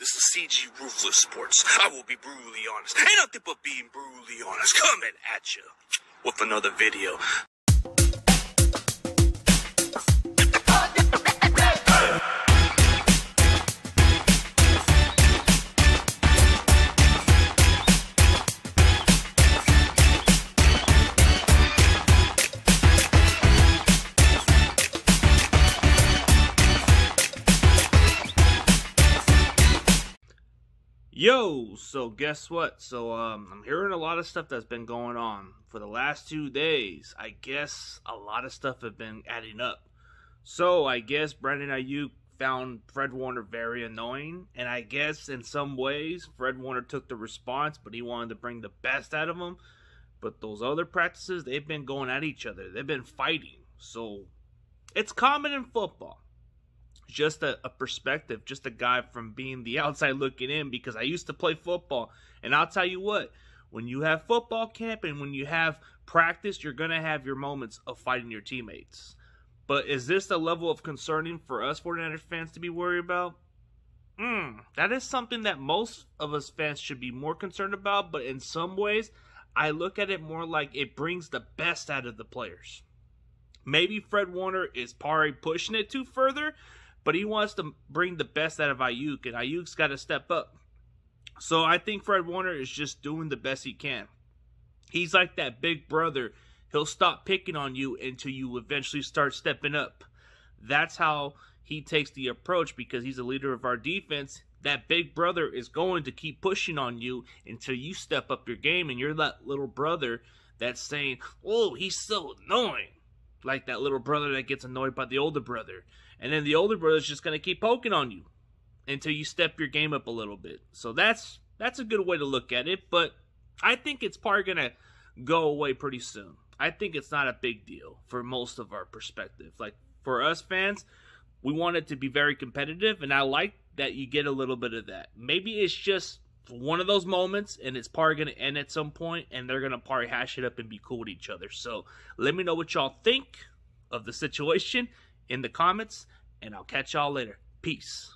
This is CG Ruthless Sports. I will be brutally honest. Ain't nothing but being brutally honest. Coming at you with another video. Yo, so guess what? So um I'm hearing a lot of stuff that's been going on for the last 2 days. I guess a lot of stuff have been adding up. So I guess Brandon Aiyuk found Fred Warner very annoying, and I guess in some ways Fred Warner took the response, but he wanted to bring the best out of him. But those other practices, they've been going at each other. They've been fighting. So it's common in football just a, a, perspective, just a guy from being the outside looking in because I used to play football. And I'll tell you what, when you have football camp and when you have practice, you're going to have your moments of fighting your teammates. But is this the level of concerning for us 49ers fans to be worried about? Mm, that is something that most of us fans should be more concerned about, but in some ways, I look at it more like it brings the best out of the players. Maybe Fred Warner is probably pushing it too further, but he wants to bring the best out of Aiyuk, and Aiyuk's got to step up. So I think Fred Warner is just doing the best he can. He's like that big brother. He'll stop picking on you until you eventually start stepping up. That's how he takes the approach because he's a leader of our defense. That big brother is going to keep pushing on you until you step up your game, and you're that little brother that's saying, Oh, he's so annoying like that little brother that gets annoyed by the older brother. And then the older brother's just going to keep poking on you until you step your game up a little bit. So that's that's a good way to look at it, but I think it's probably going to go away pretty soon. I think it's not a big deal for most of our perspective. Like for us fans, we want it to be very competitive and I like that you get a little bit of that. Maybe it's just one of those moments and it's probably going to end at some point and they're going to probably hash it up and be cool with each other. So let me know what y'all think of the situation in the comments and I'll catch y'all later. Peace.